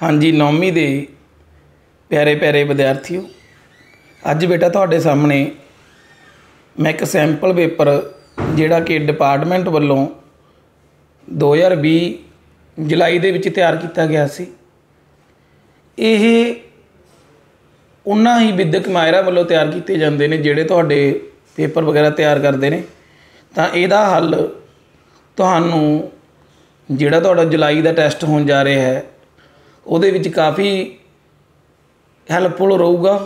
ਹਾਂਜੀ, ਨੌਵੀਂ ਦੇ ਪਿਆਰੇ ਪਿਆਰੇ ਵਿਦਿਆਰਥੀਓ, ਅੱਜ ਬੇਟਾ ਤੁਹਾਡੇ ਸਾਹਮਣੇ ਮੈਂ ਇੱਕ ਸੈਂਪਲ ਪੇਪਰ ਜਿਹੜਾ ਕਿ ਡਿਪਾਰਟਮੈਂਟ ਵੱਲੋਂ 2020 ਜੁਲਾਈ ਦੇ ਵਿੱਚ ਤਿਆਰ ਕੀਤਾ ਗਿਆ ਸੀ। ਇਹ ਉਹਨਾਂ ਹੀ ਵਿਦਿਅਕ ਮਾਹਿਰਾਂ ਵੱਲੋਂ ਤਿਆਰ ਕੀਤੇ ਜਾਂਦੇ ਨੇ ਜਿਹੜੇ ਤੁਹਾਡੇ ਪੇਪਰ ਵਗੈਰਾ ਤਿਆਰ ਕਰਦੇ ਨੇ। ਤਾਂ ਇਹਦਾ ਹੱਲ ਤੁਹਾਨੂੰ ਜਿਹੜਾ ਤੁਹਾਡਾ ਜੁਲਾਈ ਦਾ ਟੈਸਟ ਹੋਣ ਜਾ ਰਿਹਾ ਹੈ ਉਹਦੇ ਵਿੱਚ ਕਾਫੀ ਹੈਲਪਫੁਲ ਰਹੂਗਾ।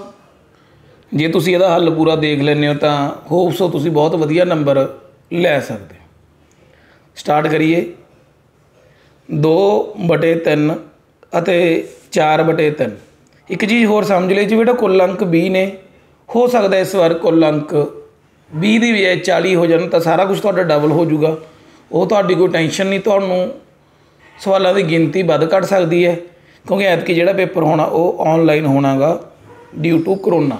ਜੇ ਤੁਸੀਂ ਇਹਦਾ ਹੱਲ ਪੂਰਾ ਦੇਖ ਲੈਂਦੇ ਹੋ ਤਾਂ ਹੋਪਸ ਹੋ ਤੁਸੀਂ ਬਹੁਤ ਵਧੀਆ ਨੰਬਰ ਲੈ ਸਕਦੇ ਹੋ। ਸਟਾਰਟ ਕਰੀਏ। 2 ਬਟੇ 3 ਅਤੇ 4 ਬਟੇ 3 ਇੱਕ ਚੀਜ਼ ਹੋਰ ਸਮਝ ਲਈ ਜੀ ਬੇਟਾ ਕੁੱਲ ਅੰਕ 20 ਨੇ, ਹੋ ਸਕਦਾ ਇਸ ਵਾਰ ਕੁੱਲ ਅੰਕ 20 ਦੀ ਬਜਾਏ 40 ਹੋ ਜਾਣ ਤਾਂ ਸਾਰਾ ਕੁਝ ਤੁਹਾਡਾ ਡਬਲ ਹੋ ਜਾਊਗਾ। ਉਹ ਤੁਹਾਡੀ ਕੋਈ ਟੈਨਸ਼ਨ ਨਹੀਂ, ਤੁਹਾਨੂੰ ਸਵਾਲਾਂ ਦੀ ਗਿਣਤੀ ਵੱਧ ਘਟ ਸਕਦੀ ਹੈ। ਕਿਉਂਕਿ ਐਤਕੀ ਜਿਹੜਾ ਪੇਪਰ ਹੋਣਾ ਉਹ ਆਨਲਾਈਨ ਹੋਣਾਗਾ ਡਿਊ ਟੂ ਕਰੋਨਾ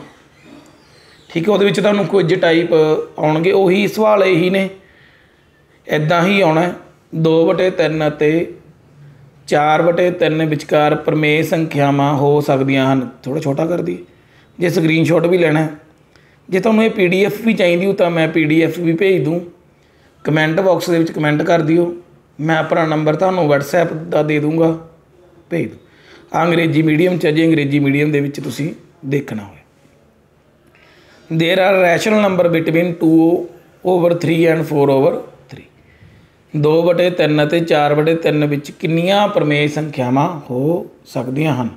ਠੀਕ ਹੈ, ਉਹਦੇ ਵਿੱਚ ਤੁਹਾਨੂੰ ਕੁਝ ਟਾਈਪ ਆਉਣਗੇ, ਉਹੀ ਸਵਾਲ ਇਹੀ ਨੇ। ਇਦਾਂ ਹੀ ਆਉਣਾ 2/3 ਅਤੇ 4/3 ਵਿਚਕਾਰ ਪ੍ਰਮੇୟ ਸੰਖਿਆਵਾਂ ਹੋ ਸਕਦੀਆਂ ਹਨ। ਥੋੜਾ ਛੋਟਾ ਕਰ ਦਈਏ। ਜੇ ਸਕਰੀਨਸ਼ਾਟ ਵੀ ਲੈਣਾ ਜੇ ਤੁਹਾਨੂੰ ਇਹ ਪੀਡੀਐਫ ਵੀ ਚਾਹੀਦੀ ਹੋ ਤਾਂ ਮੈਂ ਪੀਡੀਐਫ ਵੀ ਭੇਜ ਦੂੰ। ਕਮੈਂਟ ਬਾਕਸ ਦੇ ਵਿੱਚ ਕਮੈਂਟ ਕਰ ਦਿਓ। ਮੈਂ ਆਪਣਾ ਨੰਬਰ ਤੁਹਾਨੂੰ WhatsApp ਦਾ ਦੇ ਦੂੰਗਾ। ਭੇਜ ਦਿਓ ਅੰਗਰੇਜ਼ੀ ਮੀਡੀਅਮ ਚ ਜੇ ਅੰਗਰੇਜ਼ੀ ਮੀਡੀਅਮ ਦੇ ਵਿੱਚ ਤੁਸੀਂ ਦੇਖਣਾ ਹੋਵੇ। There are rational number between 2 over 3 and 4 over 3 2/3 ਅਤੇ 4/3 ਵਿੱਚ ਕਿੰਨੀਆਂ ਪਰਮੇਯ ਸੰਖਿਆਵਾਂ ਹੋ ਸਕਦੀਆਂ ਹਨ?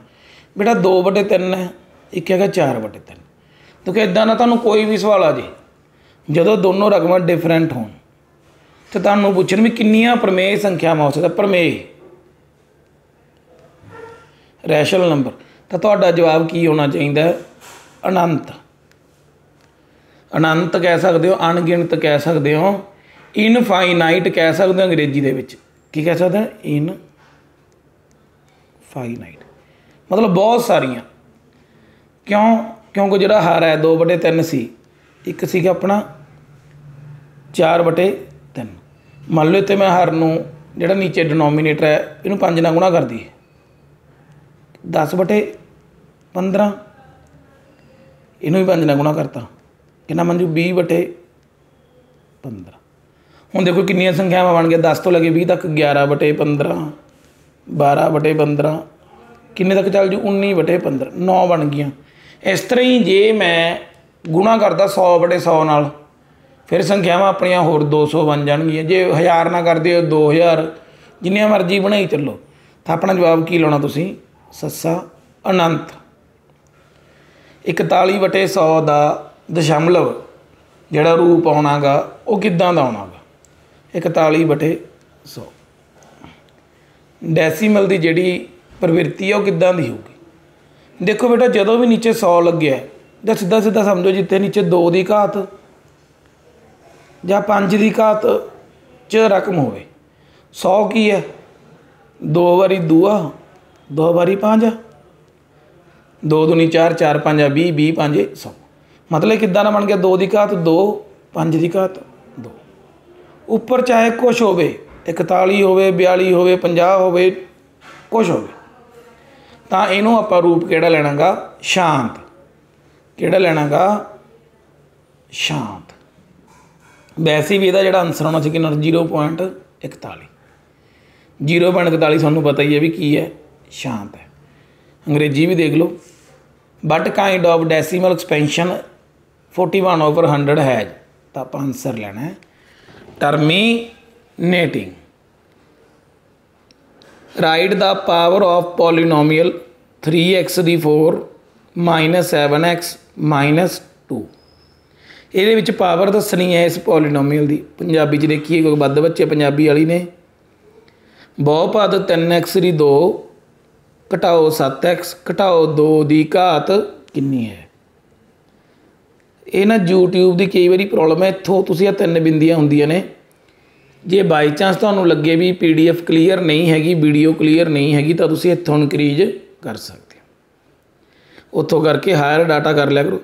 ਬੇਟਾ 2/3 ਹੈ, ਇੱਕ ਹੈਗਾ 4/3 ਤੋ ਕਿ ਇਦਾਂ ਨਾ ਤੁਹਾਨੂੰ ਕੋਈ ਵੀ ਸਵਾਲ ਆ ਜੇ। ਜਦੋਂ ਦੋਨੋਂ ਰਕਮਾਂ ਡਿਫਰੈਂਟ ਹੋਣ, ਤਾਂ ਤੁਹਾਨੂੰ ਪੁੱਛਣ ਵੀ ਕਿੰਨੀਆਂ ਪਰਮੇਯ ਸੰਖਿਆਵਾਂ ਹੋ ਸਕਦਾ ਪਰਮੇਯ ਰੈਸ਼ਨਲ ਨੰਬਰ। ਤਾਂ ਤੁਹਾਡਾ ਜਵਾਬ ਕੀ ਹੋਣਾ ਚਾਹੀਦਾ? ਹੈ ਅਨੰਤ। ਅਨੰਤ ਕਹਿ ਸਕਦੇ ਹੋ, ਅਣਗਿਣਤ ਕਹਿ ਸਕਦੇ ਹੋ, ਇਨਫਾਈਨਾਈਟ ਕਹਿ ਸਕਦੇ ਹੋ ਅੰਗਰੇਜ਼ੀ ਦੇ ਵਿੱਚ। ਕੀ ਕਹਿ ਸਕਦੇ? ਹੋ ਇਨ ਫਾਈਨਾਈਟ ਮਤਲਬ ਬਹੁਤ ਸਾਰੀਆਂ। ਕਿਉਂ? ਕਿਉਂਕਿ ਜਿਹੜਾ ਹਰ ਹੈ 2/3 ਸੀ। ਇੱਕ ਸੀਗਾ ਆਪਣਾ 4/3 ਮੰਨ ਲਓ ਇੱਥੇ ਮੈਂ ਹਰ ਨੂੰ ਜਿਹੜਾ ਨੀਚੇ ਡਿਨੋਮੀਨੇਟਰ ਹੈ, ਇਹਨੂੰ 5 ਨਾਲ ਗੁਣਾ ਕਰ ਦਈਏ 10/15 ਇਹਨੂੰ ਵੀ 5 ਨਾਲ ਗੁਣਾ ਕਰਤਾ। ਕਿੰਨਾ ਮੰਜੂ 20 ਬਟੇ 15 ਹੁਣ ਦੇਖੋ ਕਿੰਨੀਆਂ ਸੰਖਿਆਵਾਂ ਬਣ ਗਈਆਂ। 10 ਤੋਂ ਲੈ ਕੇ 20 ਤੱਕ 11 ਬਟੇ 15 12 ਬਟੇ 15 ਕਿੰਨੇ ਤੱਕ ਚੱਲ ਜੂ? 19 ਬਟੇ 15 9 ਬਣ ਗਈਆਂ। ਇਸ ਤਰ੍ਹਾਂ ਹੀ ਜੇ ਮੈਂ ਗੁਣਾ ਕਰਦਾ 100 ਬਟੇ 100 ਨਾਲ, ਫਿਰ ਸੰਖਿਆਵਾਂ ਆਪਣੀਆਂ ਹੋਰ 200 ਬਣ ਜਾਣਗੀਆਂ। ਜੇ 1000 ਨਾਲ ਕਰਦੇ ਹੋ 2000 ਜਿੰਨੀਆਂ ਮਰਜ਼ੀ ਬਣਾਈ ਚੱਲੋ। ਤਾਂ ਆਪਣਾ ਜਵਾਬ ਕੀ ਲਾਉਣਾ ਤੁਸੀਂ? ਸੱਸਾ ਅਨੰਤ। 41 ਵਟੇ 100 ਦਾ ਦਸ਼ਮਲਵ, ਜਿਹੜਾ ਰੂਪ ਆਉਣਾਗਾ, ਉਹ ਕਿੱਦਾਂ ਦਾ ਆਉਣਾਗਾ? 41 ਵਟੇ 100 ਡੈਸੀਮਲ ਦੀ ਜਿਹੜੀ ਪ੍ਰਵਿਰਤੀ ਹੈ ਉਹ ਕਿੱਦਾਂ ਦੀ ਹੋਊਗੀ? ਦੇਖੋ ਬੇਟਾ, ਜਦੋਂ ਵੀ ਨੀਚੇ 100 ਲੱਗਿਆ ਜਾਂ ਸਿੱਧਾ ਸਿੱਧਾ ਸਮਝੋ, ਜਿੱਥੇ ਨੀਚੇ 2 ਦੀ ਘਾਤ ਜਾਂ 5 ਦੀ ਘਾਤ ਚ ਰਕਮ ਹੋਵੇ। 100 ਕੀ ਹੈ? 2 ਵਾਰੀ ਦੂਆ 2 ਵਾਰੀ 5 2 ਦੁਨੀ 4 4 5 20 20 5 100 ਮਤਲਬ ਕਿੱਦਾਂ ਦਾ ਬਣ ਗਿਆ? 2 ਦੀ ਘਾਤ 2 5 ਦੀ ਘਾਤ 2 ਉੱਪਰ ਚਾਹੇ ਕੁਛ ਹੋਵੇ 41 ਹੋਵੇ 42 ਹੋਵੇ 50 ਹੋਵੇ, ਕੁਛ ਹੋਵੇ। ਤਾਂ ਇਹਨੂੰ ਆਪਾਂ ਰੂਪ ਕਿਹੜਾ ਲੈਣਾਗਾ? ਸ਼ਾਂਤ। ਕਿਹੜਾ ਲੈਣਾਗਾ? ਸ਼ਾਂਤ। ਵੈਸੇ ਵੀ ਇਹਦਾ ਜਿਹੜਾ ਆਨਸਰ ਹੋਣਾ ਸੀ ਕਿੰਨਾ 0.41 0.41 ਸਾਨੂੰ ਪਤਾ ਹੀ ਹੈ ਵੀ ਕੀ ਹੈ। ਸ਼ਾਂਤ ਹੈ। ਅੰਗਰੇਜ਼ੀ ਵੀ ਦੇਖ ਲਓ। But kind of decimal expansion 41 over 100 has ਤਾਂ ਆਪਾਂ ਆਨਸਰ ਲੈਣਾ ਹੈ। Terminating right the power of polynomial 3x ਦੀ 4 7x 2 ਇਹਦੇ ਵਿੱਚ ਪਾਵਰ ਦੱਸਣੀ ਹੈ ਇਸ ਪੋਲੀਨੋਮੀਅਲ ਦੀ। ਪੰਜਾਬੀ 'ਚ ਦੇਖੀਏ, ਕੋਈ ਵੱਧ ਬੱਚੇ ਪੰਜਾਬੀ ਵਾਲੀ ਨੇ। ਬਹੁਪਦ 3x ਦੀ 2 ਘਟਾਓ 7x ਘਟਾਓ 2 ਦੀ ਘਾਤ ਕਿੰਨੀ ਹੈ? ਇਹ ਨਾ YouTube ਦੀ ਕਈ ਵਾਰੀ ਪ੍ਰੋਬਲਮ ਹੈ, ਇੱਥੋਂ ਤੁਸੀਂ ਇਹ ਤਿੰਨ ਬਿੰਦੀਆਂ ਹੁੰਦੀਆਂ ਨੇ। ਜੇ ਬਾਈ ਚਾਂਸ ਤੁਹਾਨੂੰ ਲੱਗੇ ਵੀ PDF ਕਲੀਅਰ ਨਹੀਂ ਹੈਗੀ ਵੀਡੀਓ ਕਲੀਅਰ ਨਹੀਂ ਹੈਗੀ, ਤਾਂ ਤੁਸੀਂ ਇੱਥੋਂ ਇਨਕਰੀਜ਼ ਕਰ ਸਕਦੇ ਹੋ। ਉੱਥੋਂ ਕਰਕੇ ਹਾਇਰ ਡਾਟਾ ਕਰ ਲਿਆ ਕਰੋ।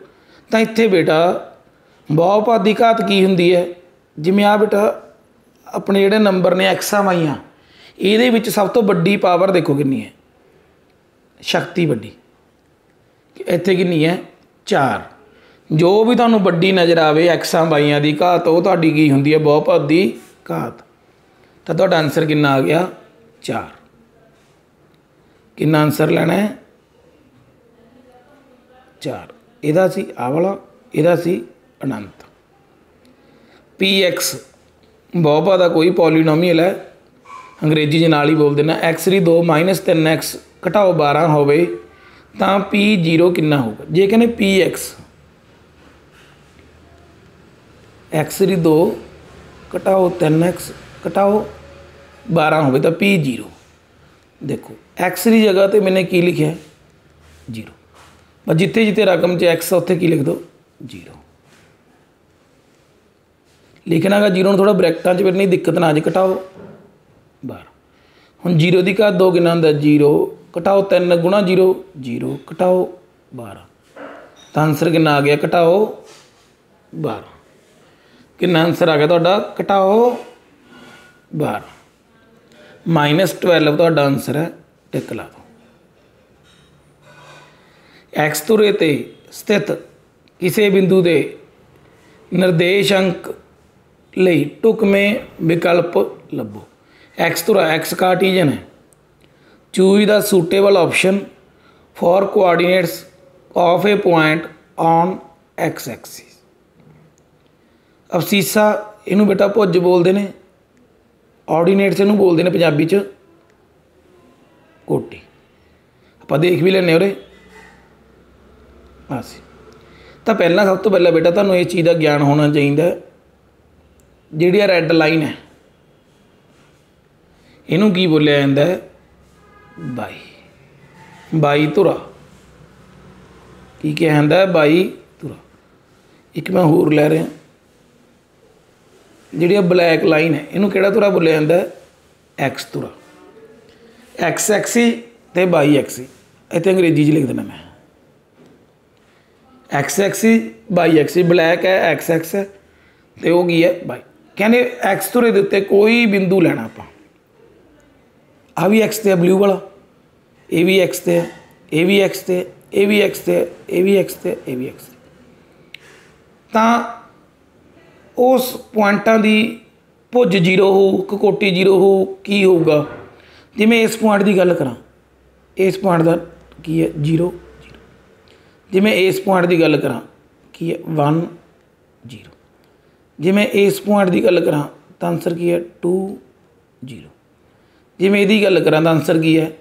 ਤਾਂ ਇੱਥੇ ਬੇਟਾ, ਬਹੁਪਦ ਦੀ ਘਾਤ ਕੀ ਹੁੰਦੀ ਹੈ? ਜਿਵੇਂ ਆ ਬੇਟਾ, ਆਪਣੇ ਜਿਹੜੇ ਨੰਬਰ ਨੇ ਐਕਸਾਂ ਵਾਈਆਂ ਇਹਦੇ ਵਿੱਚ ਸਭ ਤੋਂ ਵੱਡੀ ਪਾਵਰ ਦੇਖੋ ਕਿੰਨੀ ਹੈ? ਸ਼ਕਤੀ ਵੱਡੀ। ਇੱਥੇ ਕਿੰਨੀ ਹੈ? 4 ਜੋ ਵੀ ਤੁਹਾਨੂੰ ਵੱਡੀ ਨਜ਼ਰ ਆਵੇ, ਐਕਸਾਂ ਬਾਈਆਂ ਦੀ ਘਾਤ, ਉਹ ਤੁਹਾਡੀ ਕੀ ਹੁੰਦੀ ਹੈ? ਬਹੁਪਦ ਦੀ ਘਾਤ। ਤਾਂ ਤੁਹਾਡਾ ਆਨਸਰ ਕਿੰਨਾ ਆ ਗਿਆ? 4 ਕਿੰਨਾ ਆਨਸਰ ਲੈਣਾ ਹੈ? 4 ਇਹਦਾ ਸੀ ਆ ਵਾਲਾ, ਇਹਦਾ ਸੀ ਅਨੰਤ। px ਬਹੁਪਦ ਦਾ ਕੋਈ ਪੋਲੀਨੋਮੀਅਲ ਹੈ। ਅੰਗਰੇਜ਼ੀ ਚ ਨਾਲ ਹੀ ਬੋਲ ਦੇਣਾ। x ਦੀ 2 3x ਘਟਾਓ 12 ਹੋਵੇ ਤਾਂ p 0 ਕਿੰਨਾ ਹੋਊਗਾ? ਜੇ ਕਹਿੰਦੇ px x ਦੀ 2 ਘਟਾਓ 3x ਘਟਾਓ 12 ਹੋਵੇ ਤਾਂ p 0 ਦੇਖੋ, x ਦੀ ਜਗ੍ਹਾ ਤੇ ਮੈਨੇ ਕੀ ਲਿਖਿਆ? 0 ਪਰ ਜਿੱਥੇ ਜਿੱਥੇ ਰਕਮ 'ਚ x ਉੱਥੇ ਕੀ ਲਿਖ ਦੋ? 0 ਲਿਖਣਾਗਾ 0 ਨੂੰ ਥੋੜਾ ਬ੍ਰੈਕਟਾਂ 'ਚ ਫਿਰ ਨਹੀਂ ਦਿੱਕਤ ਨਾ ਆ ਜੇ, ਘਟਾਓ 12 ਹੁਣ 0 ਦੀ ਘਾਤ 2 ਕਿੰਨਾ ਹੁੰਦਾ? 0 ਘਟਾਓ 3 ਗੁਣਾ 0 0 ਘਟਾਓ 12 ਤਾਂ ਆਨਸਰ ਕਿੰਨਾ ਆ ਗਿਆ? ਘਟਾਓ 12 ਕਿੰਨਾ ਆਨਸਰ ਆ ਗਿਆ ਤੁਹਾਡਾ? ਘਟਾਓ 12 ਮਾਈਨਸ 12 ਤੁਹਾਡਾ ਆਨਸਰ ਹੈ, ਟਿਕ ਲਾ ਦਿਓ। X ਧੁਰੇ ਤੇ ਸਥਿਤ ਕਿਸੇ ਬਿੰਦੂ ਦੇ ਨਿਰਦੇਸ਼ ਅੰਕ ਲਈ ਟੁਕਵੇਂ ਵਿਕਲਪ ਲੱਭੋ। X ਧੁਰਾ x ਕਾਰਟੀਜਨ ਹੈ। Choose the suitable option for coordinates of a point on X axis abscissa ਇਹਨੂੰ ਬੇਟਾ ਭੁੱਜ ਬੋਲਦੇ ਨੇ। ਆਰਡੀਨੇਟਸ ਇਹਨੂੰ ਬੋਲਦੇ ਨੇ ਪੰਜਾਬੀ ਚ। ਕੋਟੀ। ਆਪਾਂ ਦੇਖ ਵੀ ਲੈਨੇ ਉਰੇ। ਬਸ। ਤਾਂ ਪਹਿਲਾਂ ਸਭ ਤੋਂ ਪਹਿਲਾਂ ਬੇਟਾ ਤੁਹਾਨੂੰ ਇਹ ਚੀਜ਼ ਦਾ ਗਿਆਨ ਹੋਣਾ ਚਾਹੀਦਾ ਹੈ। ਜਿਹੜੀ ਆ ਰੈੱਡ ਲਾਈਨ ਹੈ। ਇਹਨੂੰ ਕੀ ਬੋਲਿਆ ਜਾਂਦਾ ਹੈ? 22 22 ਧੁਰਾ। ਕੀ ਕਿਹਾ ਜਾਂਦਾ ਹੈ? 22 ਧੁਰਾ। ਇੱਕ ਮੈਂ ਹੋਰ ਲੈ ਰਿਹਾ। ਜਿਹੜੀ ਆ ਬਲੈਕ ਲਾਈਨ ਹੈ, ਇਹਨੂੰ ਕਿਹੜਾ ਧੁਰਾ ਬੋਲਿਆ ਜਾਂਦਾ ਐਕਸ ਧੁਰਾ। ਐਕਸ ਐਕਸੀ ਤੇ y ਐਕਸੀ ਇੱਥੇ ਅੰਗਰੇਜ਼ੀ 'ਚ ਲਿਖ ਦੇਣਾ ਮੈਂ। X axis y axis black ਹੈ ਐਕਸ ਐਕਸ ਹੈ। ਤੇ ਉਹ ਕੀ ਹੈ? y ਕਹਿੰਦੇ ਐਕਸ ਧੁਰੇ ਦੇ ਉੱਤੇ ਕੋਈ ਬਿੰਦੂ ਲੈਣਾ ਆਪਾਂ। ਆ ਵੀ ਐਕਸ ਤੇ ਹੈ ਬਲੂ ਵਾਲਾ। ਇਹ ਵੀ x ਤੇ ਇਹ ਵੀ x ਤੇ ਇਹ ਵੀ x ਤੇ ਇਹ ਵੀ x ਤੇ ਇਹ ਵੀ x ਤੇ। ਤਾਂ ਉਸ ਪੁਆਇੰਟਾਂ ਦੀ ਭੁੱਜ 0 ਹੋਊ ਕਕੋਟੀ 0 ਹੋਊ, ਕੀ ਹੋਊਗਾ? ਜਿਵੇਂ ਇਸ ਪੁਆਇੰਟ ਦੀ ਗੱਲ ਕਰਾਂ, ਇਸ ਪੁਆਇੰਟ ਦਾ ਕੀ ਹੈ? 0 ਜਿਵੇਂ ਇਸ ਪੁਆਇੰਟ ਦੀ ਗੱਲ ਕਰਾਂ, ਕੀ ਹੈ? 1 0 ਜਿਵੇਂ ਇਸ ਪੁਆਇੰਟ ਦੀ ਗੱਲ ਕਰਾਂ, ਤਾਂ ਆਨਸਰ ਕੀ ਹੈ? 2 0 ਜਿਵੇਂ ਇਹਦੀ ਗੱਲ ਕਰਾਂ, ਤਾਂ ਆਨਸਰ ਕੀ ਹੈ?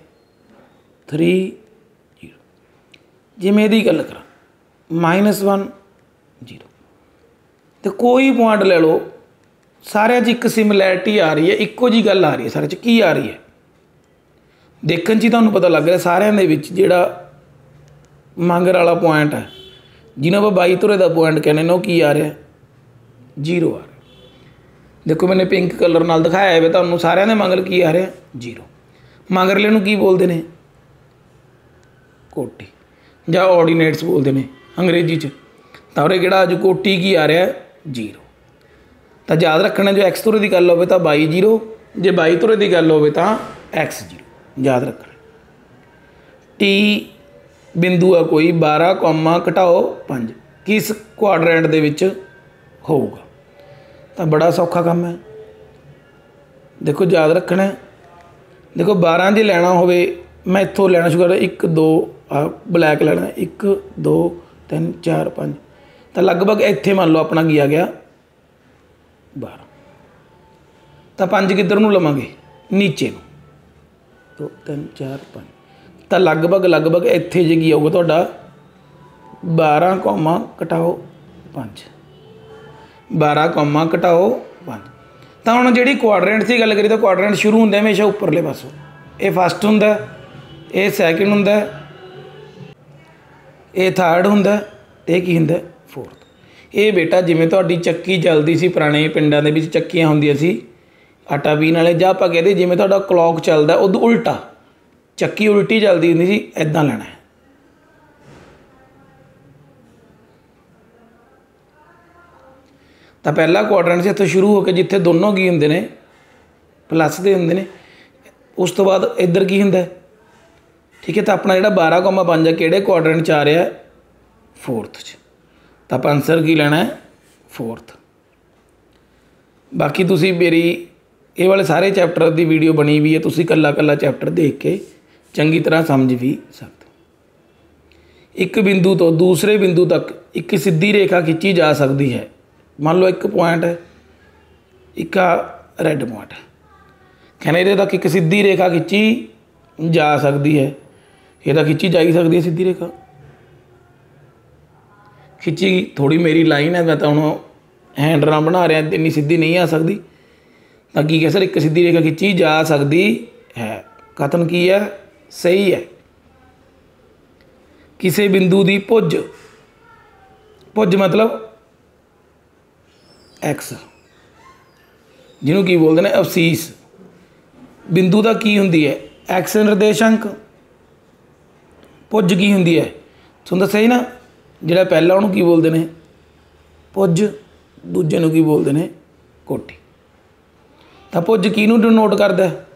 3 0 ਜਿਵੇਂ ਇਹਦੀ ਗੱਲ ਕਰਾਂ ਮਾਈਨਸ 1 0 ਤੇ ਕੋਈ ਪੁਆਇੰਟ ਲੈ ਲਓ, ਸਾਰਿਆਂ 'ਚ ਇੱਕ ਸਿਮਿਲੈਰਿਟੀ ਆ ਰਹੀ ਹੈ, ਇੱਕੋ ਜੀ ਗੱਲ ਆ ਰਹੀ ਹੈ, ਸਾਰਿਆਂ 'ਚ ਕੀ ਆ ਰਹੀ ਹੈ? ਦੇਖਣ 'ਚ ਤੁਹਾਨੂੰ ਪਤਾ ਲੱਗ ਰਿਹਾ ਸਾਰਿਆਂ ਦੇ ਵਿੱਚ ਜਿਹੜਾ ਮੰਗਰ ਵਾਲਾ ਪੁਆਇੰਟ ਹੈ, ਜਿਹਨੂੰ ਆਪਾਂ ਬਾਈ ਧੁਰੇ ਦਾ ਪੁਆਇੰਟ ਕਹਿੰਦੇ ਨੇ, ਉਹ ਕੀ ਆ ਰਿਹਾ? ਜ਼ੀਰੋ ਆ ਰਿਹਾ। ਦੇਖੋ, ਮੈਨੇ ਪਿੰਕ ਕਲਰ ਨਾਲ ਦਿਖਾਇਆ ਹੈ ਵੀ, ਤੁਹਾਨੂੰ ਸਾਰਿਆਂ ਦੇ ਮੰਗਲ ਕੀ ਆ ਰਿਹਾ? ਜ਼ੀਰੋ ਮੰਗਰਲੇ ਨੂੰ ਕੀ ਬੋਲਦੇ ਨੇ? ਕੋਟੀ। ਜਾਂ ਆਰਡੀਨੇਟਸ ਬੋਲਦੇ ਨੇ ਅੰਗਰੇਜ਼ੀ 'ਚ। ਤਾਂ ਉਰੇ ਕਿਹੜਾ ਅੱਜ ਕੋਟੀ ਕੀ ਆ ਰਿਹਾ? ਜ਼ੀਰੋ। ਤਾਂ ਯਾਦ ਰੱਖਣਾ, ਜੋ x ਤੁਰੇ ਦੀ ਗੱਲ ਹੋਵੇ ਤਾਂ 22 ਜ਼ੀਰੋ, ਜੇ 22 ਤੁਰੇ ਦੀ ਗੱਲ ਹੋਵੇ ਤਾਂ x ਜ਼ੀਰੋ। ਯਾਦ ਰੱਖਣਾ। T ਬਿੰਦੂ ਆ ਕੋਈ 12 ਕੌਮਾ ਘਟਾਓ 5 ਕਿਸ ਕੁਆਡਰੈਂਟ ਦੇ ਵਿੱਚ ਹੋਊਗਾ? ਤਾਂ ਬੜਾ ਸੌਖਾ ਕੰਮ ਹੈ। ਦੇਖੋ, ਯਾਦ ਰੱਖਣਾ। ਦੇਖੋ 12 ਜੇ ਲੈਣਾ ਹੋਵੇ, ਮੈਂ ਇੱਥੋਂ ਲੈਣਾ ਸ਼ੁਰੂ ਕਰਾਂ 1 2 ਆ ਬਲੈਕ ਲੈਣਾ 1 2 3 4 5 ਤਾਂ ਲਗਭਗ ਇੱਥੇ ਮੰਨ ਲਓ ਆਪਣਾ ਕੀ ਗਿਆ? 12 ਤਾਂ 5 ਕਿੱਧਰ ਨੂੰ ਲਵਾਂਗੇ? ਨੀਚੇ ਨੂੰ। 2 3 4 5 ਤਾਂ ਲਗਭਗ ਲਗਭਗ ਇੱਥੇ ਜੇ ਕੀ ਆਊਗਾ ਤੁਹਾਡਾ? 12 ਕੌਮਾ ਘਟਾਓ 5 12 ਕੌਮਾ ਘਟਾਓ 5 ਤਾਂ ਹੁਣ ਜਿਹੜੀ ਕੁਆਡਰੈਂਟ ਦੀ ਗੱਲ ਕਰੀ ਤਾਂ ਕੁਆਡਰੈਂਟ ਸ਼ੁਰੂ ਹੁੰਦਾ ਹਮੇਸ਼ਾ ਉੱਪਰਲੇ ਪਾਸੋਂ। ਇਹ ਫਸਟ ਹੁੰਦਾ, ਇਹ ਸੈਕਿੰਡ ਹੁੰਦਾ ਇਹ ਥਰਡ ਹੁੰਦਾ ਤੇ ਇਹ ਕੀ ਹੁੰਦਾ? ਫੋਰਥ ਇਹ ਬੇਟਾ ਜਿਵੇਂ ਤੁਹਾਡੀ ਚੱਕੀ ਚੱਲਦੀ ਸੀ, ਪੁਰਾਣੇ ਪਿੰਡਾਂ ਦੇ ਵਿੱਚ ਚੱਕੀਆਂ ਹੁੰਦੀਆਂ ਸੀ, ਆਟਾ ਪੀਣ ਵਾਲੇ, ਜਾਂ ਆਪਾਂ ਕਹਦੇ ਜਿਵੇਂ ਤੁਹਾਡਾ ਕਲੌਕ ਚੱਲਦਾ ਉਦੋਂ ਉਲਟਾ, ਚੱਕੀ ਉਲਟੀ ਚੱਲਦੀ ਹੁੰਦੀ ਸੀ ਐਦਾਂ ਲੈਣਾ ਹੈ। ਤਾਂ ਪਹਿਲਾ ਕੁਆਡਰੈਂਟ ਸੀ, ਇੱਥੋਂ ਸ਼ੁਰੂ ਹੋ ਕੇ ਜਿੱਥੇ ਦੋਨੋਂ ਕੀ ਹੁੰਦੇ ਨੇ ਪਲੱਸ ਦੇ ਹੁੰਦੇ ਨੇ, ਉਸ ਤੋਂ ਬਾਅਦ ਇੱਧਰ ਕੀ ਹੁੰਦਾ ਠੀਕ ਹੈ ਤਾਂ ਆਪਣਾ ਜਿਹੜਾ 12,5 ਹੈ ਕਿਹੜੇ ਕੁਆਡਰੈਂਟ ਚ ਆ ਰਿਹਾ? ਹੈ ਫੋਰਥ ਚ। ਤਾਂ ਆਪਾਂ ਆਨਸਰ ਕੀ ਲੈਣਾ ਹੈ? ਫੋਰਥ ਬਾਕੀ ਤੁਸੀਂ ਮੇਰੀ ਇਹ ਵਾਲੇ ਸਾਰੇ ਚੈਪਟਰ ਦੀ ਵੀਡੀਓ ਬਣੀ ਵੀ ਹੈ ਤੁਸੀਂ ਕੱਲਾ ਕੱਲਾ ਚੈਪਟਰ ਦੇਖ ਕੇ ਚੰਗੀ ਤਰ੍ਹਾਂ ਸਮਝ ਵੀ ਸਕਦੇ ਹੋ। ਇੱਕ ਬਿੰਦੂ ਤੋਂ ਦੂਸਰੇ ਬਿੰਦੂ ਤੱਕ ਇੱਕ ਸਿੱਧੀ ਰੇਖਾ ਖਿੱਚੀ ਜਾ ਸਕਦੀ ਹੈ। ਮੰਨ ਲਓ ਇੱਕ ਪੁਆਇੰਟ ਹੈ ਇੱਕ ਰੈੱਡ ਪੁਆਇੰਟ ਹੈ। ਕਹਿੰਦੇ ਇਹਦੇ ਤੱਕ ਇੱਕ ਸਿੱਧੀ ਰੇਖਾ ਖਿੱਚੀ ਜਾ ਸਕਦੀ ਹੈ। ਇਹ ਤਾਂ ਖਿੱਚੀ ਜਾ ਹੀ ਸਕਦੀ ਹੈ ਸਿੱਧੀ ਰੇਖਾ। ਖਿੱਚੀ ਥੋੜੀ ਮੇਰੀ ਲਾਈਨ ਹੈ, ਮੈਂ ਤਾਂ ਹੁਣ ਹੈਂਡ ਨਾਲ ਬਣਾ ਰਿਹਾ, ਇੰਨੀ ਸਿੱਧੀ ਨਹੀਂ ਆ ਸਕਦੀ। ਤਾਂ ਕੀ ਕਹੇ, ਸਰ, ਇੱਕ ਸਿੱਧੀ ਰੇਖਾ ਖਿੱਚੀ ਜਾ ਸਕਦੀ ਹੈ। ਕਥਨ ਕੀ ਹੈ? ਸਹੀ ਹੈ। ਕਿਸੇ ਬਿੰਦੂ ਦੀ ਭੁਜ ਭੁਜ ਮਤਲਬ x ਜਿਹਨੂੰ ਕੀ ਬੋਲਦੇ ਨੇ ਅਫਸੀਸ ਬਿੰਦੂ ਦਾ ਕੀ ਹੁੰਦੀ ਹੈ? X ਨਿਰਦੇਸ਼ਾਂਕ। ਪੁੱਜ ਕੀ ਹੁੰਦੀ ਹੈ? ਤੁਹਾਨੂੰ ਦੱਸਿਆ ਹੀ ਨਾ, ਜਿਹੜਾ ਪਹਿਲਾ ਉਹਨੂੰ ਕੀ ਬੋਲਦੇ ਨੇ? ਪੁੱਜ, ਦੂਜੇ ਨੂੰ ਕੀ ਬੋਲਦੇ ਨੇ? ਕੋਟੀ। ਤਾਂ ਪੁੱਜ ਕਿਹਨੂੰ ਡਿਨੋਟ ਕਰਦਾ ਹੈ?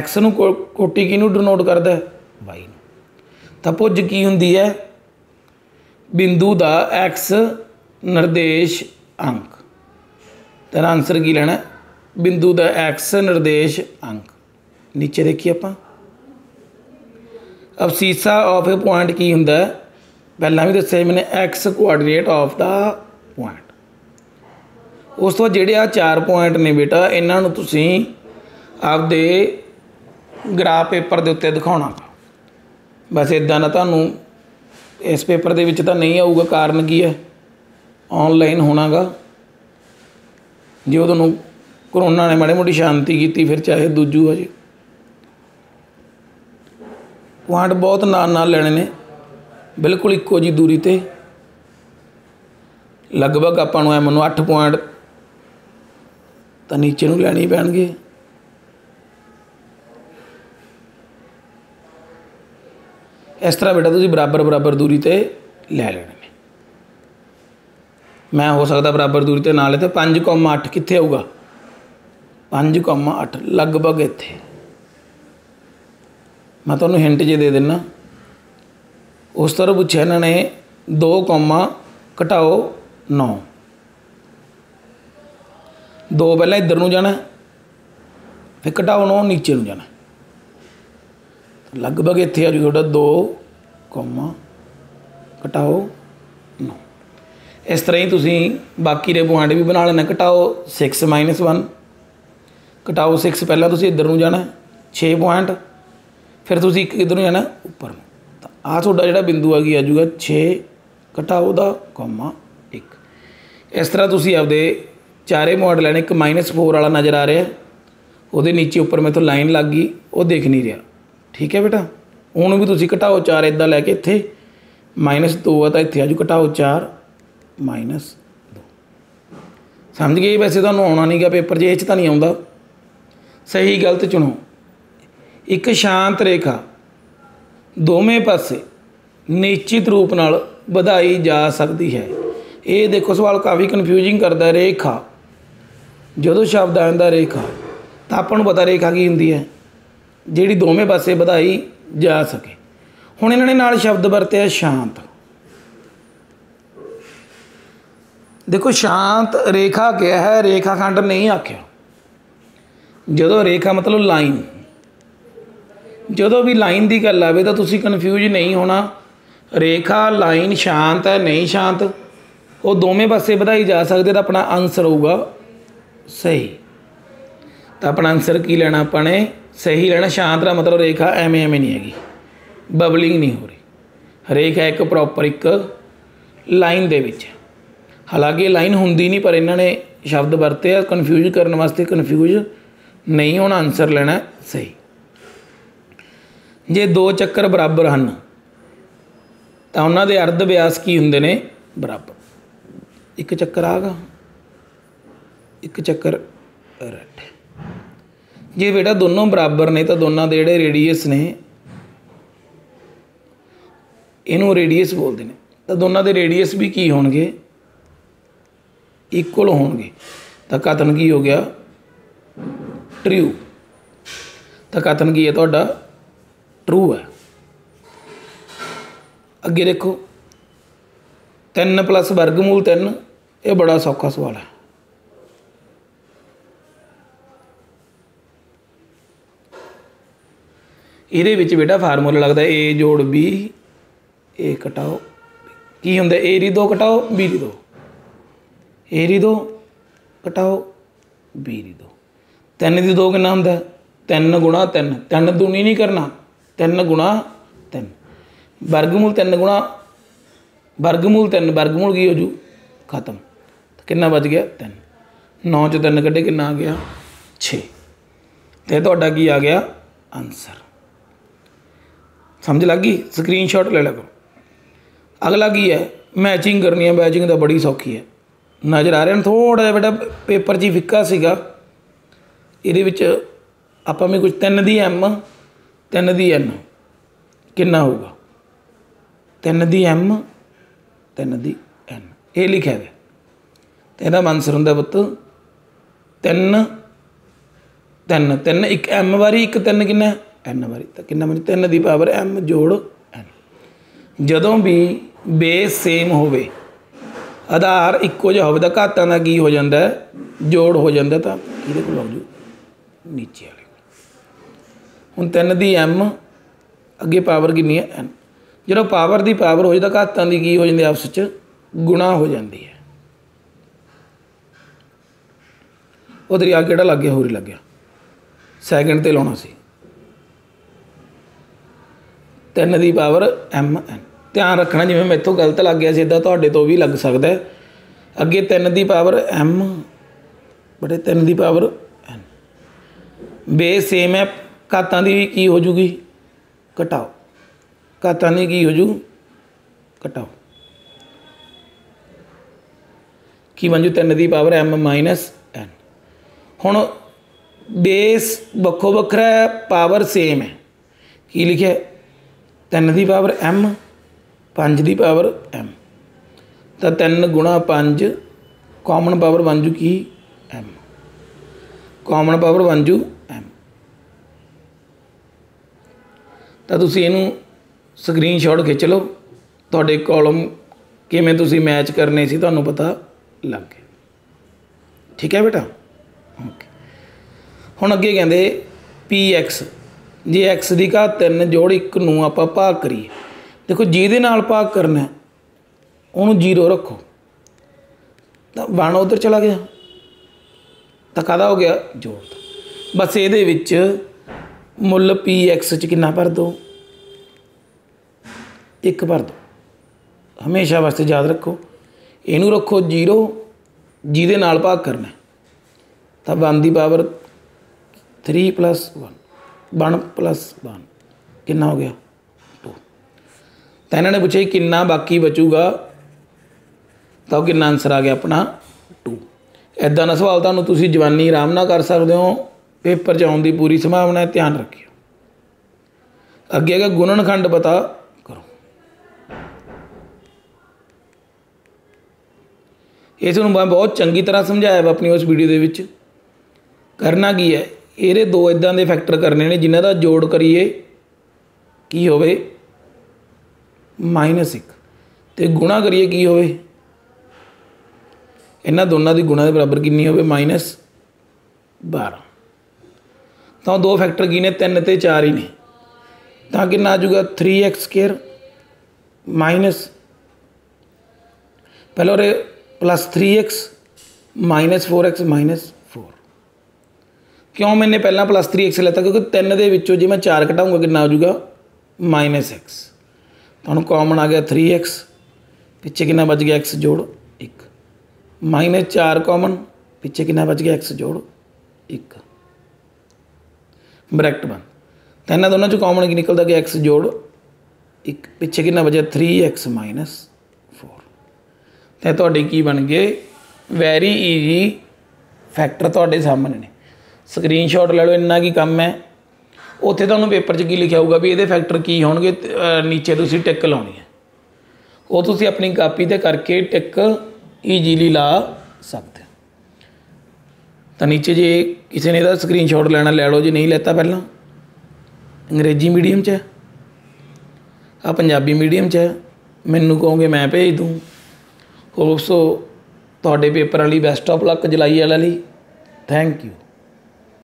X ਨੂੰ ਕੋ- ਕੋਟੀ ਕਿਹਨੂੰ ਡਿਨੋਟ ਕਰਦਾ ਹੈ? Y ਨੂੰ। ਤਾਂ ਪੁੱਜ ਕੀ ਹੁੰਦੀ ਹੈ? ਬਿੰਦੂ ਦਾ ਐਕਸ ਨਿਰਦੇਸ਼ ਅੰਕ। ਤਾਂ ਆਨਸਰ ਕੀ ਲੈਣਾ ਬਿੰਦੂ ਦਾ ਐਕਸ ਨਿਰਦੇਸ਼ ਅੰਕ। ਨੀਚੇ ਦੇਖੀਏ ਆਪਾਂ। ਅਬਸੀਸਾ ਆਫ ਅ ਪੁਆਇੰਟ ਕੀ ਹੁੰਦਾ? ਪਹਿਲਾਂ ਵੀ ਦੱਸਿਆ ਮੈਨੇ, x coordinate of the point ਉਸ ਤੋਂ ਬਾਅਦ ਜਿਹੜੇ ਆ ਚਾਰ ਪੁਆਇੰਟ ਨੇ ਬੇਟਾ, ਇਹਨਾਂ ਨੂੰ ਤੁਸੀਂ ਆਪਦੇ ਗ੍ਰਾਫ ਪੇਪਰ ਦੇ ਉੱਤੇ ਦਿਖਾਉਣਾ। ਬਸ ਇਦਾਂ ਨਾ ਤੁਹਾਨੂੰ, ਇਸ ਪੇਪਰ ਦੇ ਵਿੱਚ ਤਾਂ ਨਹੀਂ ਆਊਗਾ ਕਾਰਨ ਕੀ ਹੈ? ਆਨਲਾਈਨ ਹੋਣਾਗਾ। ਜੇ ਉਹ ਤੁਹਾਨੂੰ ਕਰੋਨਾ ਨੇ ਮਾੜੀ ਮੋਟੀ ਸ਼ਾਂਤੀ ਕੀਤੀ, ਫਿਰ ਚਾਹੇ ਦੂਜੂ ਹੋ ਜੇ। ਪੁਆਇੰਟ ਬਹੁਤ ਨਾਲ ਨਾਲ ਲੈਣੇ ਨੇ। ਬਿਲਕੁਲ ਇੱਕੋ ਜੀ ਦੂਰੀ ਤੇ। ਲਗਭਗ ਆਪਾਂ ਨੂੰ ਐ ਮੈਨੂੰ 8 ਪੁਆਇੰਟ ਤਾਂ ਨੀਚੇ ਨੂੰ ਲੈਣੇ ਪੈਣਗੇ। ਇਸ ਤਰ੍ਹਾਂ ਬੇਟਾ ਤੁਸੀਂ ਬਰਾਬਰ ਬਰਾਬਰ ਦੂਰੀ ਤੇ ਲੈ ਲੈਣੇ ਨੇ। ਮੈਂ ਹੋ ਸਕਦਾ ਬਰਾਬਰ ਦੂਰੀ ਤੇ ਨਾਲ ਤੇ 5,8 ਕਿੱਥੇ ਆਊਗਾ? 5,8 ਲਗਭਗ ਇੱਥੇ। ਮੈਂ ਤੁਹਾਨੂੰ ਹਿੰਟ ਜੇ ਦੇ ਦਿੰਨਾ। ਉਸ ਤਰ੍ਹਾਂ ਪੁੱਛਿਆ ਇਹਨਾਂ ਨੇ 2, ਘਟਾਓ 9 2 ਪਹਿਲਾਂ ਇੱਧਰ ਨੂੰ ਜਾਣਾ ਫਿਰ ਘਟਾਓ 9 ਨੀਚੇ ਨੂੰ ਜਾਣਾ। ਲਗਭਗ ਇੱਥੇ ਆ ਜੂ ਤੁਹਾਡਾ 2, ਘਟਾਓ 9 ਇਸ ਤਰ੍ਹਾਂ ਹੀ ਤੁਸੀਂ ਬਾਕੀ ਦੇ ਪੁਆਇੰਟ ਵੀ ਬਣਾ ਲੈਣਾ ਘਟਾਓ 6 1 ਘਟਾਓ 6 ਪਹਿਲਾਂ ਤੁਸੀਂ ਇੱਧਰ ਨੂੰ ਜਾਣਾ 6 ਪੁਆਇੰਟ ਫਿਰ ਤੁਸੀਂ ਇੱਕ ਇੱਧਰ ਨੂੰ ਜਾਣਾ? ਉੱਪਰ ਨੂੰ। ਤਾਂ ਆ ਤੁਹਾਡਾ ਜਿਹੜਾ ਬਿੰਦੂ ਆ ਗਈ ਆ ਜੂਗਾ 6 ਘਟਾਓ ਦਾ ਕੋਮਾ 1 ਇਸ ਤਰ੍ਹਾਂ ਤੁਸੀਂ ਆਪਦੇ ਚਾਰੇ ਪੁਆਇੰਟ ਲੈਣੇ, ਇੱਕ -4 ਵਾਲਾ ਨਜ਼ਰ ਆ ਰਿਹਾ। ਉਹਦੇ ਨੀਚੇ ਉੱਪਰ ਮੇਰੇ ਤੋਂ ਲਾਈਨ ਲੱਗ ਗਈ, ਉਹ ਦੇਖ ਨਹੀਂ ਰਿਹਾ। ਠੀਕ ਹੈ ਬੇਟਾ? ਉਹਨੂੰ ਵੀ ਤੁਸੀਂ ਘਟਾਓ 4 ਇਦਾਂ ਲੈ ਕੇ ਇੱਥੇ। -2 ਆ ਤਾਂ ਇੱਥੇ ਆ ਜੂ ਘਟਾਓ 4 -2 ਸਮਝ ਗਏ ਵੈਸੇ ਤੁਹਾਨੂੰ ਆਉਣਾ ਨਹੀਂਗਾ ਪੇਪਰ 'ਚ ਇਹ 'ਚ ਤਾਂ ਨਹੀਂ ਆਉਂਦਾ। ਸਹੀ ਗਲਤ ਚੁਣੋ। ਇੱਕ ਸ਼ਾਂਤ ਰੇਖਾ ਦੋਵੇਂ ਪਾਸੇ ਨਿਸ਼ਚਿਤ ਰੂਪ ਨਾਲ ਵਧਾਈ ਜਾ ਸਕਦੀ ਹੈ। ਇਹ ਦੇਖੋ ਸਵਾਲ ਕਾਫੀ ਕਨਫਿਊਜ਼ਿੰਗ ਕਰਦਾ ਰੇਖਾ, ਜਦੋਂ ਸ਼ਬਦ ਆਉਂਦਾ ਰੇਖਾ, ਤਾਂ ਆਪਾਂ ਨੂੰ ਪਤਾ ਰੇਖਾ ਕੀ ਹੁੰਦੀ ਹੈ, ਜਿਹੜੀ ਦੋਵੇਂ ਪਾਸੇ ਵਧਾਈ ਜਾ ਸਕੇ। ਹੁਣ ਇਹਨਾਂ ਨੇ ਨਾਲ ਸ਼ਬਦ ਵਰਤਿਆ ਸ਼ਾਂਤ। ਦੇਖੋ ਸ਼ਾਂਤ ਰੇਖਾ ਕਿਹਾ ਹੈ ਰੇਖਾ ਖੰਡ ਨਹੀਂ ਆਖਿਆ। ਜਦੋਂ ਰੇਖਾ ਮਤਲਬ ਲਾਈਨ। ਜਦੋਂ ਵੀ ਲਾਈਨ ਦੀ ਗੱਲ ਆਵੇ ਤਾਂ ਤੁਸੀਂ ਕਨਫਿਊਜ਼ ਨਹੀਂ ਹੋਣਾ। ਰੇਖਾ, ਲਾਈਨ ਸ਼ਾਂਤ ਹੈ, ਨਹੀਂ ਸ਼ਾਂਤ। ਉਹ ਦੋਵੇਂ ਪਾਸੇ ਵਧਾਈ ਜਾ ਸਕਦੇ ਤਾਂ ਆਪਣਾ ਆਨਸਰ ਹੋਊਗਾ। ਸਹੀ। ਤਾਂ ਆਪਣਾ ਆਨਸਰ ਕੀ ਲੈਣਾ ਆਪਾਂ ਨੇ? ਸਹੀ ਲੈਣਾ, ਸ਼ਾਂਤ ਦਾ ਮਤਲਬ ਰੇਖਾ ਐਵੇਂ ਐਵੇਂ ਨਹੀਂ ਹੈਗੀ। ਬਬਲਿੰਗ ਨਹੀਂ ਹੋ ਰਹੀ। ਰੇਖਾ ਇੱਕ ਪ੍ਰੋਪਰ ਇੱਕ ਲਾਈਨ ਦੇ ਵਿੱਚ। ਹਾਲਾਂਕਿ ਲਾਈਨ ਹੁੰਦੀ ਨਹੀਂ, ਪਰ ਇਹਨਾਂ ਨੇ ਸ਼ਬਦ ਵਰਤੇ ਆ। ਕਨਫਿਊਜ਼ ਕਰਨ ਵਾਸਤੇ ਕਨਫਿਊਜ਼ ਨਹੀਂ ਹੋਣਾ ਆਨਸਰ ਲੈਣਾ ਸਹੀ। ਜੇ ਦੋ ਚੱਕਰ ਬਰਾਬਰ ਹਨ, ਤਾਂ ਉਹਨਾਂ ਦੇ ਅਰਧ ਵਿਆਸ ਕੀ ਹੁੰਦੇ ਨੇ? ਬਰਾਬਰ। ਇੱਕ ਚੱਕਰ ਆਗਾ, ਇੱਕ ਚੱਕਰ ਰੈਟ ਜੇ ਬੇਟਾ ਦੋਨੋਂ ਬਰਾਬਰ ਨੇ, ਤਾਂ ਦੋਨਾਂ ਦੇ ਜਿਹੜੇ ਰੇਡੀਅਸ ਨੇ, ਇਹਨੂੰ ਰੇਡੀਅਸ ਬੋਲਦੇ ਨੇ। ਤਾਂ ਦੋਨਾਂ ਦੇ ਰੇਡੀਅਸ ਵੀ ਕੀ ਹੋਣਗੇ? ਇਕੁਅਲ ਹੋਣਗੇ। ਤਾਂ ਕਥਨ ਕੀ ਹੋ ਗਿਆ? ਟਰੂ ਤਾਂ ਕਥਨ ਕੀ ਹੈ ਤੁਹਾਡਾ? ਟਰੂ ਹੈ। ਅੱਗੇ ਦੇਖੋ 3 ਪਲੱਸ ਵਰਗਮੂਲ 3 ਇਹ ਬੜਾ ਸੌਖਾ ਸਵਾਲ ਹੈ। ਇਹਦੇ ਵਿੱਚ ਬੇਟਾ ਫਾਰਮੂਲਾ ਲੱਗਦਾ a ਜੋੜ b, a ਘਟਾਓ। ਕੀ ਹੁੰਦਾ? A ਦੀ 2 ਘਟਾਓ, b ਦੀ। 2 a ਦੀ 2 ਘਟਾਓ, b ਦੀ। 2 3 ਦੀ 2 ਕਿੰਨਾ ਹੁੰਦਾ? 3 ਗੁਣਾ 3 3 ਦੁਨੀ ਨਹੀਂ ਕਰਨਾ। 3 ਗੁਣਾ 3 ਵਰਗਮੂਲ 3 ਗੁਣਾ, ਵਰਗਮੂਲ 3 ਵਰਗਮੂਲ ਕੀ ਹੋ ਜੂ? ਖਤਮ। ਕਿੰਨਾ ਬਚ ਗਿਆ? 3 9 'ਚੋਂ 3 ਕੱਢੇ, ਕਿੰਨਾ ਆ ਗਿਆ? 6 ਤੇ ਤੁਹਾਡਾ ਕੀ ਆ ਗਿਆ? ਆਨਸਰ ਸਮਝ ਲੱਗ ਗਈ? ਸਕਰੀਨਸ਼ਾਟ ਲੈ ਲਓ ਅਗਲਾ ਕੀ ਹੈ? ਮੈਚਿੰਗ ਕਰਨੀ ਹੈ। ਮੈਚਿੰਗ ਤਾਂ ਬੜੀ ਸੌਖੀ ਹੈ। ਨਜ਼ਰ ਆ ਰਿਹਾ ਨਾ ਥੋੜਾ ਜਿਹਾ ਬੇਟਾ ਪੇਪਰ 'ਚ ਹੀ ਫਿੱਕਾ ਸੀਗਾ। ਇਹਦੇ ਵਿੱਚ ਆਪਾਂ ਵੀ ਕੁਝ 3 ਦੀ ਐਮ 3 ਦੀ ਐਨ ਕਿੰਨਾ ਹੋਊਗਾ? 3 ਦੀ ਐਮ 3 ਦੀ ਐਨ ਇਹ ਲਿਖਿਆ ਹੈ ਤੇ ਇਹਦਾ ਆਨਸਰ ਹੁੰਦਾ ਪੁੱਤ 3 3 3 ਇੱਕ ਐਮ ਵਾਰੀ, ਇੱਕ 3 ਕਿੰਨਾ? ਐਨ ਵਾਰੀ। ਤਾਂ ਕਿੰਨਾ ਬਣੀ 3 ਦੀ ਪਾਵਰ ਐਮ ਜੋੜ ਐਨ ਜਦੋਂ ਵੀ ਬੇਸ ਸੇਮ ਹੋਵੇ, ਆਧਾਰ ਇੱਕੋ ਜਿਹਾ ਹੋਵੇ ਤਾਂ ਘਾਤਾਂ ਦਾ ਕੀ ਹੋ ਜਾਂਦਾ? ਜੋੜ ਹੋ ਜਾਂਦਾ ਤਾਂ ਕਿਹਦੇ ਕੋਲ ਆਉ ਜੂ, ਨੀਚੇ ਵਾਲੇ। ਹੁਣ 3 ਦੀ m, ਅੱਗੇ ਪਾਵਰ ਕਿੰਨੀ ਹੈ? N ਜਦੋਂ ਪਾਵਰ ਦੀ ਪਾਵਰ ਹੋ ਜਾਂਦਾ ਘਾਤਾਂ ਦੀ ਕੀ ਹੋ ਜਾਂਦੀ ਆਪਸ ਵਿੱਚ ਗੁਣਾ ਹੋ ਜਾਂਦੀ ਹੈ। ਉਹ ਦਰਿਆ ਕਿਹੜਾ ਲੱਗ ਗਿਆ? ਹੋਰ ਹੀ ਲੱਗ ਗਿਆ। ਸੈਕਿੰਡ ਤੇ ਲਾਉਣਾ ਸੀ। 3 ਦੀ ਪਾਵਰ m, n ਧਿਆਨ ਰੱਖਣਾ, ਜਿਵੇਂ ਮੈਥੋਂ ਗਲਤ ਲੱਗ ਗਿਆ ਸੀ ਇਦਾਂ ਤੁਹਾਡੇ ਤੋਂ ਵੀ ਲੱਗ ਸਕਦਾ ਹੈ। ਅੱਗੇ 3 ਦੀ ਪਾਵਰ m, ਬੜੇ 3 ਦੀ ਪਾਵਰ n ਬੇ ਸੇਮ ਹੈ ਘਾਤਾਂ ਦੀ ਕੀ ਹੋ ਜੂਗੀ? ਘਟਾਓ। ਘਾਤਾਂ ਦੀ ਕੀ ਹੋ ਜੂ? ਘਟਾਓ। ਕੀ ਬਣ ਜੂ? 3 ਦੀ ਪਾਵਰ m ਮਾਈਨਸ n ਹੁਣ ਬੇਸ ਵੱਖੋ ਵੱਖਰਾ ਹੈ, ਪਾਵਰ ਸੇਮ ਹੈ। ਕੀ ਲਿਖਿਆ? 3 ਦੀ ਪਾਵਰ m 5 ਦੀ ਪਾਵਰ m ਤਾਂ 3 ਗੁਣਾ 5 ਕਾਮਨ ਪਾਵਰ ਬਣ ਜੂ ਕੀ? m ਕਾਮਨ ਪਾਵਰ ਬਣ ਜੂ m ਤਾਂ ਤੁਸੀਂ ਇਹਨੂੰ ਸਕਰੀਨਸ਼ਾਟ ਖਿੱਚ ਲਓ। ਤੁਹਾਡੇ ਕਾਲਮ ਕਿਵੇਂ ਤੁਸੀਂ ਮੈਚ ਕਰਨੇ ਸੀ ਤੁਹਾਨੂੰ ਪਤਾ ਲੱਗ ਗਿਆ। ਠੀਕ ਹੈ ਬੇਟਾ? ਓਕੇ ਹੁਣ ਅੱਗੇ ਕਹਿੰਦੇ px ਜੇ x ਦੀ ਘਾਤ 3 ਜੋੜ 1 ਨੂੰ ਆਪਾਂ ਭਾਗ ਕਰੀਏ। ਦੇਖੋ, ਜਿਹਦੇ ਨਾਲ ਭਾਗ ਕਰਨਾ, ਉਹਨੂੰ ਜੀਰੋ ਰੱਖੋ। ਤਾਂ 1 ਉਧਰ ਚਲਾ ਗਿਆ। ਤਾਂ ਕਾਹਦਾ ਹੋ ਗਿਆ? ਜੋੜ। ਬਸ ਇਹਦੇ ਵਿੱਚ ਮੁੱਲ px ਚ ਕਿੰਨਾ ਭਰ ਦੋ? ਇੱਕ ਭਰ ਦੋ। ਹਮੇਸ਼ਾ ਵਾਸਤੇ ਯਾਦ ਰੱਖੋ, ਇਹਨੂੰ ਰੱਖੋ 0 ਜਿਹਦੇ ਨਾਲ ਭਾਗ ਕਰਨਾ ਤਾਂ 1 ਦੀ ਪਾਵਰ 3 ਪਲੱਸ 1 1 ਪਲੱਸ 1 ਕਿੰਨਾ ਹੋ ਗਿਆ? 2 ਤਾਂ ਇਹਨਾਂ ਨੇ ਪੁੱਛਿਆ ਕਿੰਨਾ ਬਾਕੀ ਬਚੂਗਾ? ਤਾਂ ਉਹ ਕਿੰਨਾ ਆਨਸਰ ਆ ਗਿਆ ਆਪਣਾ? 2 ਐਦਾਂ ਦਾ ਸਵਾਲ ਤੁਹਾਨੂੰ ਤੁਸੀਂ ਜਵਾਨੀ ਆਰਾਮ ਨਾਲ ਕਰ ਸਕਦੇ ਹੋ। ਪੇਪਰ 'ਚ ਆਉਣ ਦੀ ਪੂਰੀ ਸੰਭਾਵਨਾ ਹੈ, ਧਿਆਨ ਰੱਖਿਓ। ਅੱਗੇ ਹੈਗਾ ਗੁਣਨਖੰਡ ਪਤਾ ਕਰੋ। ਇਸ ਨੂੰ ਮੈਂ ਬਹੁਤ ਚੰਗੀ ਤਰ੍ਹਾਂ ਸਮਝਾਇਆ ਵਾ ਆਪਣੀ ਉਸ ਵੀਡੀਓ ਦੇ ਵਿੱਚ। ਕਰਨਾ ਕੀ ਹੈ? ਇਹਦੇ ਦੋ ਇਦਾਂ ਦੇ ਫੈਕਟਰ ਕਰਨੇ ਨੇ, ਜਿਨ੍ਹਾਂ ਦਾ ਜੋੜ ਕਰੀਏ ਕੀ ਹੋਵੇ? ਮਾਈਨਸ -1 ਤੇ ਗੁਣਾ ਕਰੀਏ ਕੀ ਹੋਵੇ? ਇਹਨਾਂ ਦੋਨਾਂ ਦੀ ਗੁਣਾ ਦੇ ਬਰਾਬਰ ਕਿੰਨੀ ਹੋਵੇ? -12 ਤਾਂ ਉਹ ਦੋ ਫੈਕਟਰ ਕੀ ਨੇ? ਤਿੰਨ ਤੇ ਚਾਰ ਹੀ ਨੇ। ਤਾਂ ਕਿੰਨਾ ਆ ਜਾਊਗਾ? 3x ਸਕੁਅਰ ਮਾਈਨਸ ਪਹਿਲਾਂ ਉਹ plus 3x minus 4x minus 4 ਕਿਉਂ ਮੈਨੇ ਪਹਿਲਾਂ ਪਲੱਸ 3x ਲੈਤਾ? ਕਿਉਂਕਿ 3 ਦੇ ਵਿੱਚੋਂ ਜੇ ਮੈਂ 4 ਘਟਾਉਂਗਾ, ਕਿੰਨਾ ਆ ਜਾਊਗਾ? ਮਾਈਨਸ x ਤੁਹਾਨੂੰ ਹੁਣ ਕਾਮਨ ਆ ਗਿਆ 3x ਪਿੱਛੇ ਕਿੰਨਾ ਬਚ ਗਿਆ? x ਜੋੜ 1 ਮਾਈਨਸ 4 ਕਾਮਨ ਪਿੱਛੇ ਕਿੰਨਾ ਬਚ ਗਿਆ? x ਜੋੜ 1 ਬ੍ਰੈਕਟ ਬੰਦ ਤਾਂ ਇਹਨਾਂ ਦੋਨਾਂ ਚੋਂ ਕਾਮਨ ਕੀ ਨਿਕਲਦਾ ਕਿ x ਜੋੜ 1 ਪਿੱਛੇ ਕਿੰਨਾ ਬਚਿਆ 3x 4 ਤਾਂ ਤੁਹਾਡੇ ਕੀ ਬਣ ਗਏ? ਵੈਰੀ ਈਜ਼ੀ ਫੈਕਟਰ ਤੁਹਾਡੇ ਸਾਹਮਣੇ ਨੇ। ਸਕਰੀਨਸ਼ਾਟ ਲੈ ਲਓ, ਇੰਨਾ ਕੀ ਕੰਮ ਹੈ। ਉੱਥੇ ਤੁਹਾਨੂੰ ਪੇਪਰ 'ਚ ਕੀ ਲਿਖਿਆ ਹੋਊਗਾ ਵੀ ਇਹਦੇ ਫੈਕਟਰ ਕੀ ਹੋਣਗੇ? ਨੀਚੇ ਤੁਸੀਂ ਟਿਕ ਲਾਉਣੀ ਹੈ। ਉਹ ਤੁਸੀਂ ਆਪਣੀ ਕਾਪੀ ਤੇ ਕਰਕੇ ਟਿਕ ਈਜ਼ੀਲੀ ਲਾ ਸਕਦੇ ਤਾਂ ਨੀਚੇ ਜੇ ਕਿਸੇ ਨੇ ਇਹਦਾ ਸਕਰੀਨਸ਼ਾਟ ਲੈਣਾ, ਲੈ ਲਓ, ਜੇ ਨਹੀਂ ਲੈਤਾ ਪਹਿਲਾਂ। ਅੰਗਰੇਜ਼ੀ ਮੀਡੀਅਮ 'ਚ ਹੈ। ਆ ਪੰਜਾਬੀ ਮੀਡੀਅਮ 'ਚ ਹੈ। ਮੈਨੂੰ ਕਹੋਗੇ, ਮੈਂ ਭੇਜ ਦੂੰ। ਹੋਪਸੋ ਤੁਹਾਡੇ ਪੇਪਰ ਵਾਲੀ ਬੈਸਟ ਆਫ ਲੱਕ ਜੁਲਾਈ ਵਾਲਾ ਲਈ। Thank you